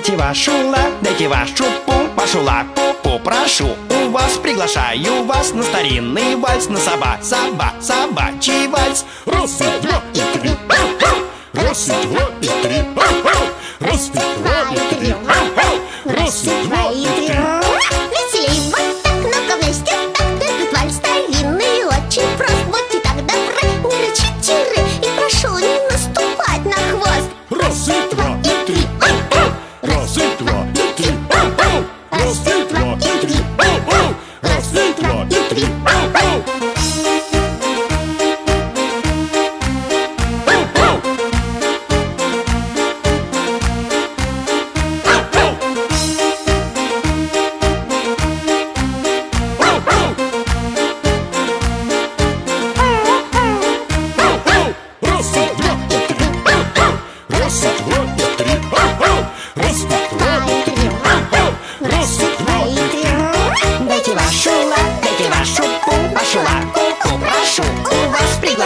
Дайте вашу ла, дайте вашу пу, вашу ла, пу, прошу У вас приглашаю вас на старинный вальс На саба, саба, собачий вальс Раз и два и три. Раз и два и три. Раз и два и три. Раз и два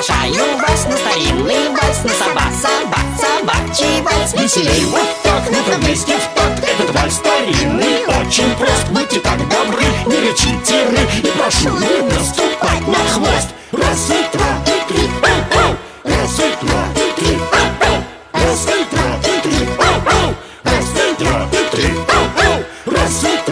приглашаю вас на старинный вальс На собак, собак, собачий вальс Веселей вот так, ну как вместе в такт Этот вальс старинный, очень прост. Будьте так добры, не рычите ры. И прошу не наступать на хвост. Раз и два, и три, ау, ау Раз и два, и три, ау, ау Раз и два, и три, ау, ау Раз и два, и три, ау, ау Раз и